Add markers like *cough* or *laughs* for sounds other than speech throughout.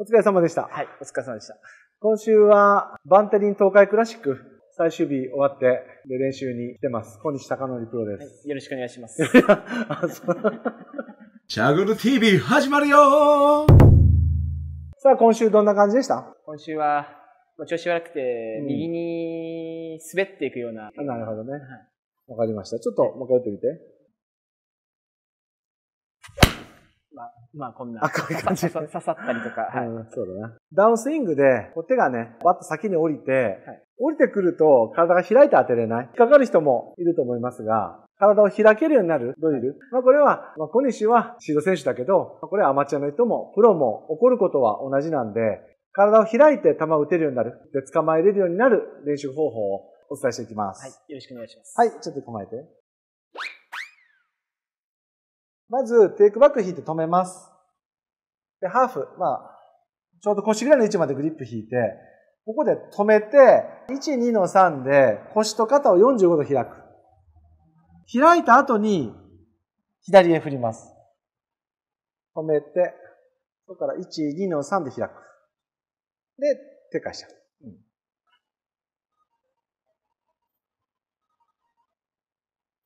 お疲れ様でした。はい、お疲れ様でした。今週はバンテリン東海クラシック最終日終わってで練習に来てます。小西貴則プロではいす。、よろしくお願いします。*laughs* チャグル TV 始まるよさあ今週どんな感じでした？今週は、まあ調子悪くてう、ん右に滑っていくような。あなるほどね。はいわかりました。ちょっともう一回打ってみて。まあ、まあ、こんな。あこういう感じ刺さったりとか。はい。うんそうだな。ダウンスイングで、こう手がね、バッと先に降りて、はい降りてくると体が開いて当てれない。引っかかる人もいると思いますが、体を開けるようになるドリル。まあこれは、まあ小西はシード選手だけど、まあこれはアマチュアの人も、プロも起こることは同じなんで、体を開いて球を打てるようになる。で、捕まえれるようになる練習方法をお伝えしていきます。はい、よろしくお願いします。はい、ちょっと構えて。まず、テイクバック引いて止めます。で、ハーフ、まあ、ちょうど腰ぐらいの位置までグリップ引いて、ここで止めて、1、2の3で腰と肩を45度開く。開いた後に、左へ振ります。止めて、そこから1、2の3で開く。で、手返しちゃう。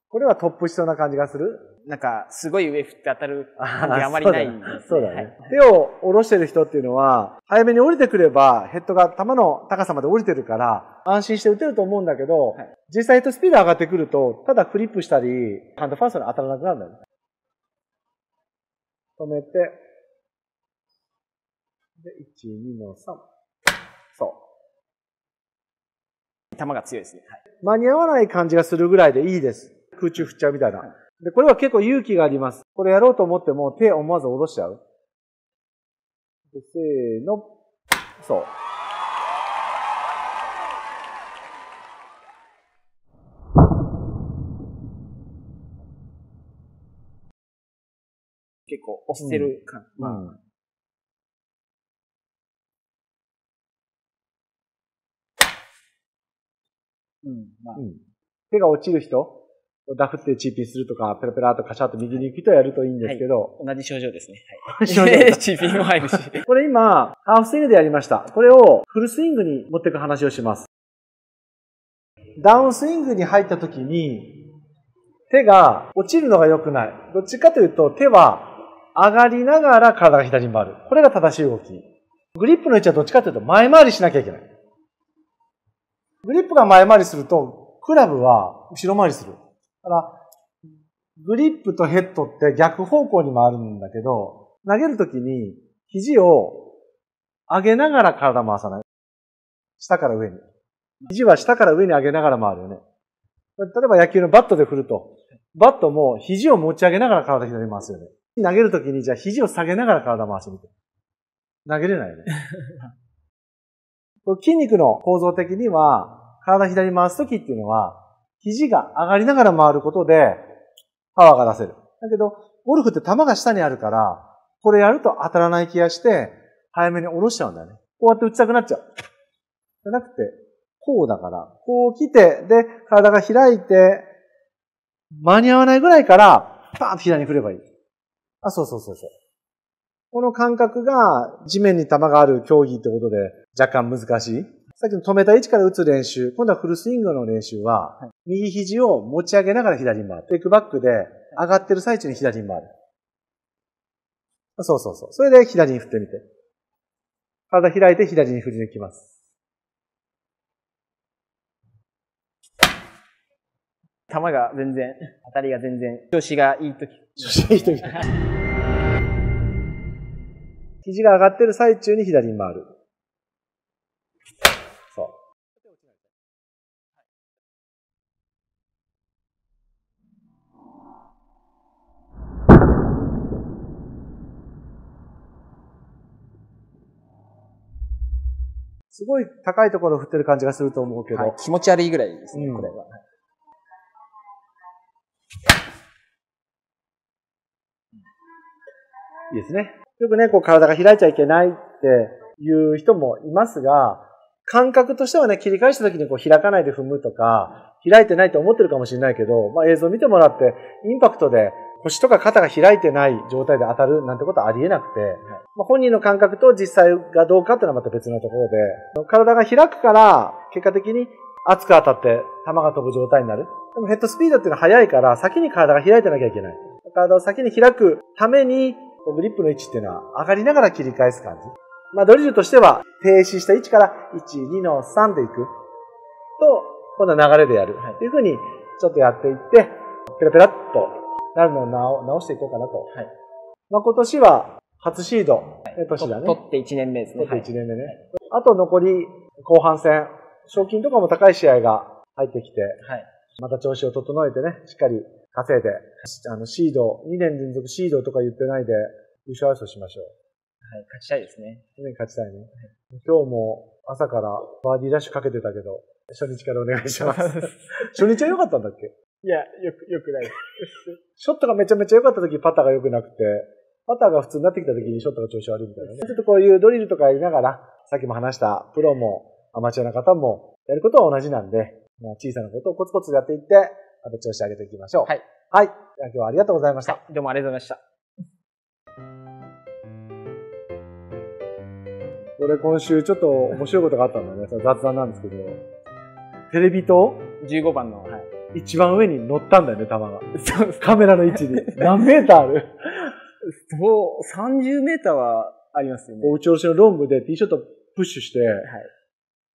これはトップしそうな感じがするなんか、すごい上振って当たるあまりないですね。そうだね。はい手を下ろしてる人っていうのは、早めに降りてくれば、ヘッドが球の高さまで降りてるから、安心して打てると思うんだけど、はい実際ヘッドスピード上がってくると、ただフリップしたり、ハンドファーストに当たらなくなるんだよね。止めて、で、1、2の3。そう。球が強いですね。はい。間に合わない感じがするぐらいでいいです。空中振っちゃうみたいな。で、これは結構勇気があります。これやろうと思っても手を思わず下ろしちゃう。でせーの。そう。結構押してる感。まあうん。うん。まあ、うん。手が落ちる人？ダフってチーピンするとか、ペラペラっとカシャッと右に行く人はやるといいんですけど、同じ症状ですね。はい。*laughs* チーピンも入るし。*laughs* これ今、ハーフスイングでやりました。これをフルスイングに持っていく話をします。ダウンスイングに入った時に、手が落ちるのが良くない。どっちかというと、手は上がりながら体が左に回る。これが正しい動き。グリップの位置はどっちかというと前回りしなきゃいけない。グリップが前回りすると、クラブは後ろ回りする。だから、グリップとヘッドって逆方向に回るんだけど、投げるときに肘を上げながら体回さない。下から上に。肘は下から上に上げながら回るよね。例えば野球のバットで振ると、バットも肘を持ち上げながら体左に回すよね。投げるときにじゃあ肘を下げながら体回してみて。投げれないよね。*laughs* 筋肉の構造的には、体左に回すときっていうのは、肘が上がりながら回ることで、パワーが出せる。だけど、ゴルフって球が下にあるから、これやると当たらない気がして、早めに下ろしちゃうんだよね。こうやって打ちたくなっちゃう。じゃなくて、こうだから、こう来て、で、体が開いて、間に合わないぐらいから、パーンと左に振ればいい。あ、そうそうそうそう。この感覚が地面に球がある競技ってことで若干難しい。さっきの止めた位置から打つ練習、今度はフルスイングの練習は、右肘を持ち上げながら左に回る。テイクバックで上がってる最中に左に回る。そうそうそう。それで左に振ってみて。体開いて左に振り抜きます。球が全然、当たりが全然、調子がいいとき。調子いい時 *laughs* 肘が上がってる最中に左に回る。すごい高いところを振ってる感じがすると思うけど、はい気持ち悪いぐらいですね、うんこれは。いいですね。よくね、こう体が開いちゃいけないっていう人もいますが、感覚としてはね、切り返した時にこう開かないで踏むとか、開いてないと思ってるかもしれないけど、まあ映像見てもらって、インパクトで腰とか肩が開いてない状態で当たるなんてことはありえなくて、まあ、本人の感覚と実際がどうかっていうのはまた別のところで、体が開くから、結果的に熱く当たって球が飛ぶ状態になる。でもヘッドスピードっていうのは速いから、先に体が開いてなきゃいけない。体を先に開くために、グリップの位置っていうのは上がりながら切り返す感じ。まあドリルとしては、停止した位置から1、2の3でいく。と、今度は流れでやる。っていうふうに、ちょっとやっていって、ペラペラっとなるのを直直していこうかなと。はい。まあ今年は初シード、ね、年だね。取って1年目ですね。取って1年目ね。あと残り後半戦、賞金とかも高い試合が入ってきて、はい。また調子を整えてね、しっかり稼いで、あのシード、2年連続シードとか言ってないで優勝争いしましょう。はい。勝ちたいですね。2年勝ちたいね。今日も朝からバーディーラッシュかけてたけど、初日からお願いします。初日は良かったんだっけ？いや、よく、よくないです。ショットがめちゃめちゃ良かった時パターが良くなくて、パターが普通になってきた時にショットが調子悪いみたいなね。ちょっとこういうドリルとかやりながら、さっきも話したプロもアマチュアの方もやることは同じなんで、まあ、小さなことをコツコツやっていって、また調子上げていきましょう。はい。はい。じゃあ今日はありがとうございました。はい。どうもありがとうございました。これ今週ちょっと面白いことがあったんだね。雑談なんですけど、テレビ塔？15番の、はい。一番上に乗ったんだよね、球が。そう。カメラの位置に。*laughs* 何メーターある？そう、30メーターはありますよね。こう打ち下ろしのロングでティーショットプッシュして、はい。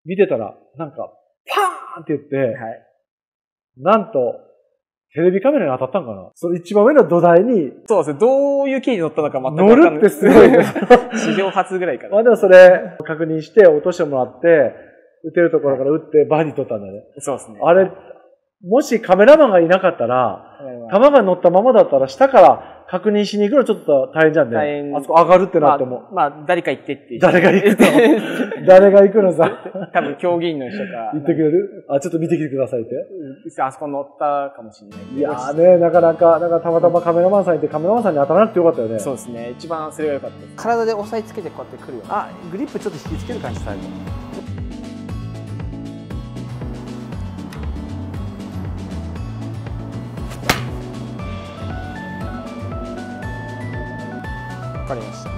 見てたら、なんか、パーンって言って、はい。なんと、テレビカメラに当たったんかな？その一番上の土台にそうですね。どういう経緯に乗ったのか全く乗わかんない。るってすごいね。*laughs* 史上初ぐらいかな。まあでもそれ、確認して落としてもらって、打てるところから打ってバーディー取ったんだね。そうですね。あれ、もしカメラマンがいなかったら、球が乗ったままだったら下から確認しに行くのちょっと大変じゃんね。大変あそこ上がるってなまっても。あ、まあ、誰か行ってって。誰が行くの？*laughs* 誰が行くのさ。*laughs* 多分、競技員の人か。言ってくれる？あ、ちょっと見てきてくださいって。うんあそこ乗ったかもしれない。いやーね、なかなか、なんかたまたまカメラマンさんいてカメラマンさんに当たらなくてよかったよね。そうですね。一番それが良かった。体で押さえつけてこうやってくるようなあ、グリップちょっと引きつける感じ最後。わかりました。